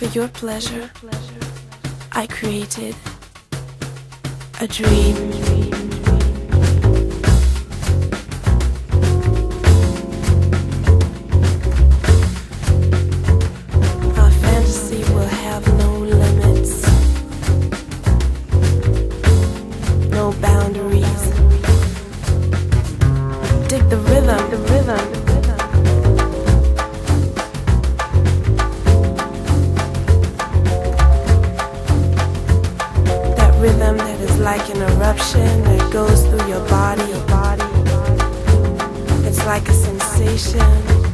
For your pleasure, I created a dream. Like an eruption that goes through your body. It's like a sensation